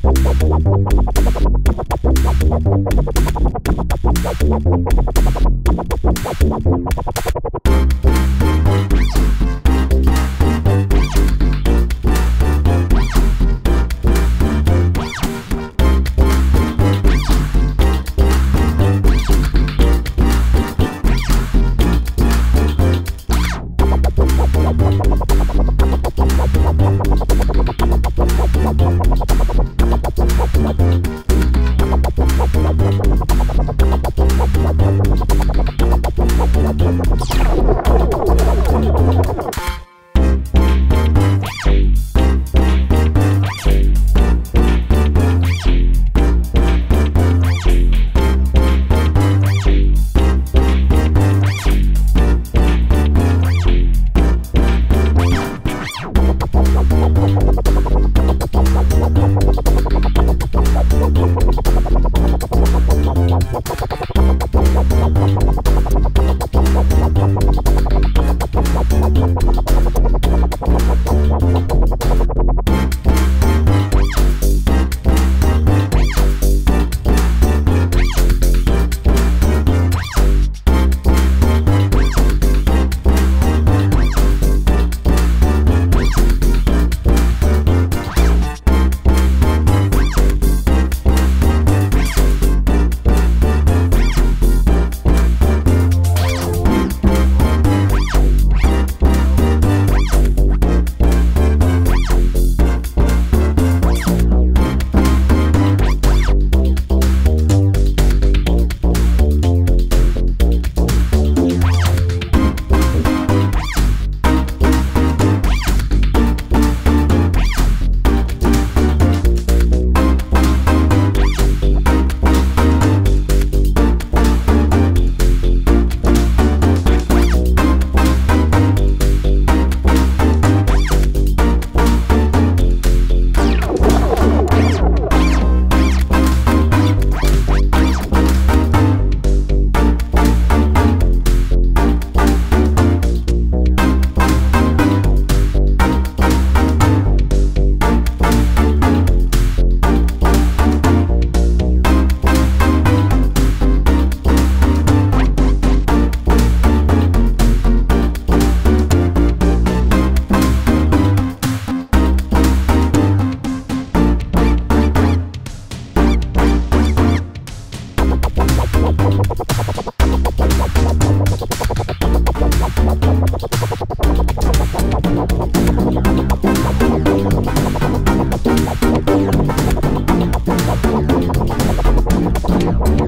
Thank Thank